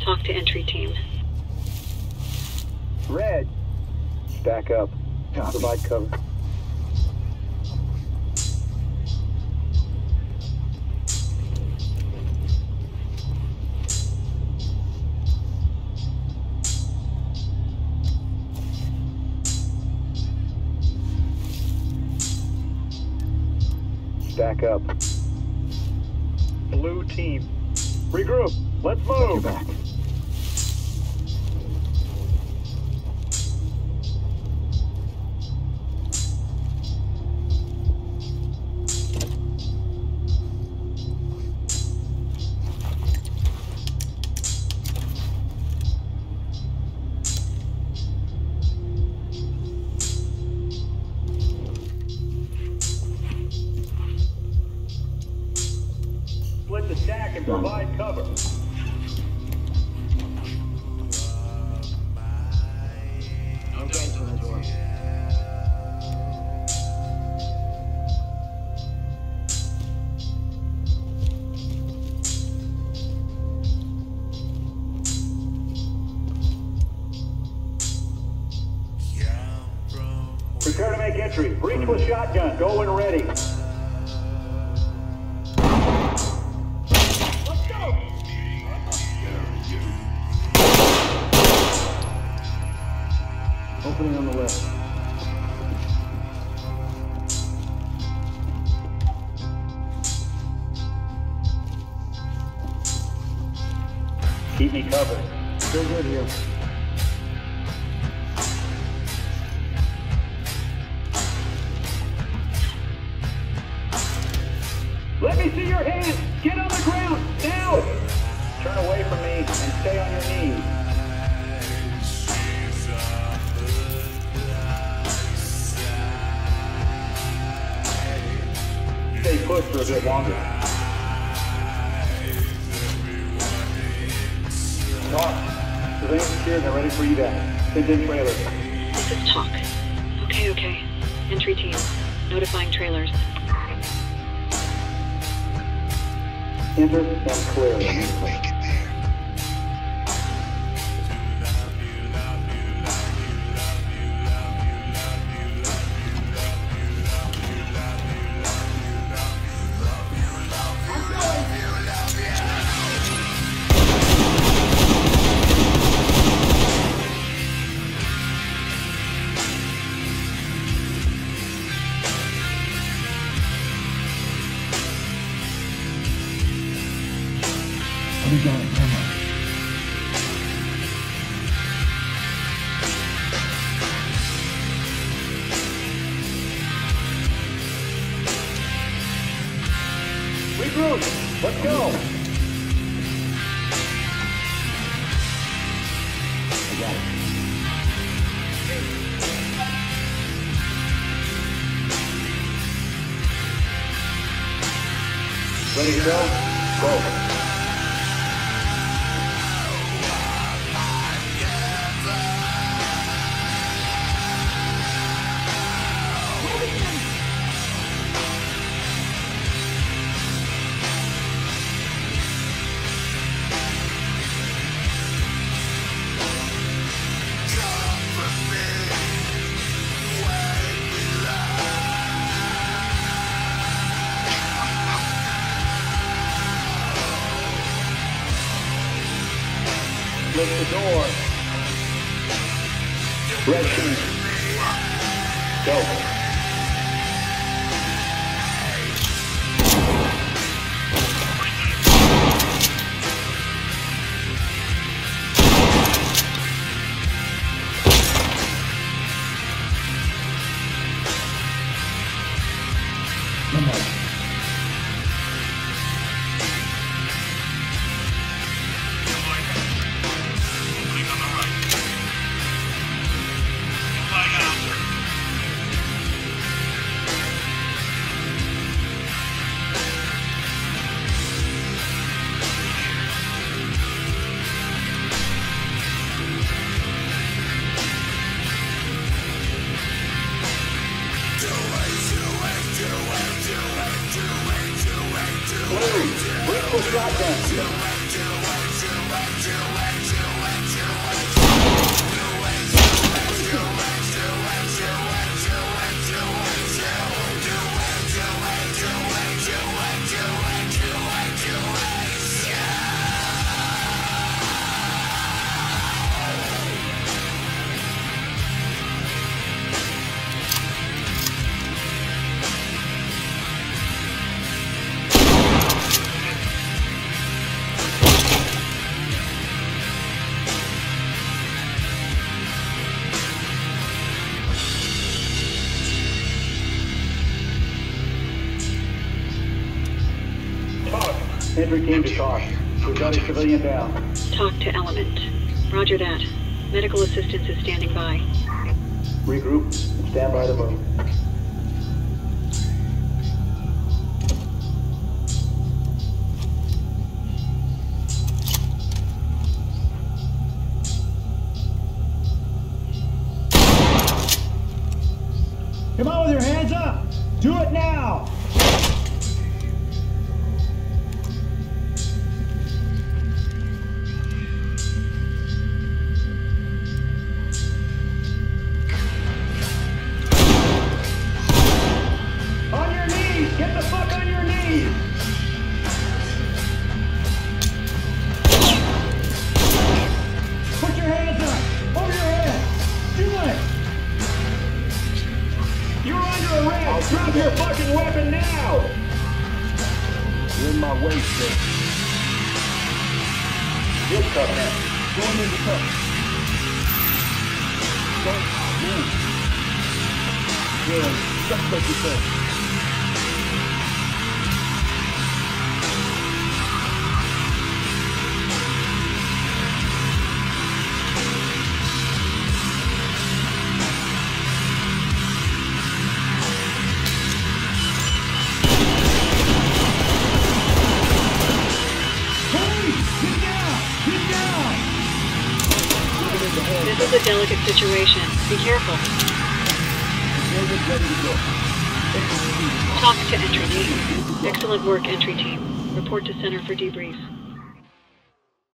TOC to entry team. Red. Back up. Provide cover. Back up. Blue team. Regroup. Let's move. The stack and provide cover. Prepare to make entry. Breach with shotgun. Go ready. Keep me covered. Still good here. Let me see your hands. Get on the ground now. Turn away from me and stay on your knees. Stay put for a bit longer. TOC. Surveillance secured. They're ready for evac. Send in trailers. This is TOC. Okay, okay. Entry team. Notifying trailers. Enter and clear. Ready to go? Go. Lift the door. Team. Go. Blue. Breach with Entry team to TOC. We've got a civilian down. TOC to Element. Roger that. Medical assistance is standing by. Regroup and stand by the boat. Come on with your hands up! Do it now! Drop your fucking weapon now! You're in my way, sir. Now. Going into cuff. Don't move. Good. Just like you This is a delicate situation. Be careful. TOC to entry team. Excellent work, entry team. Report to center for debrief.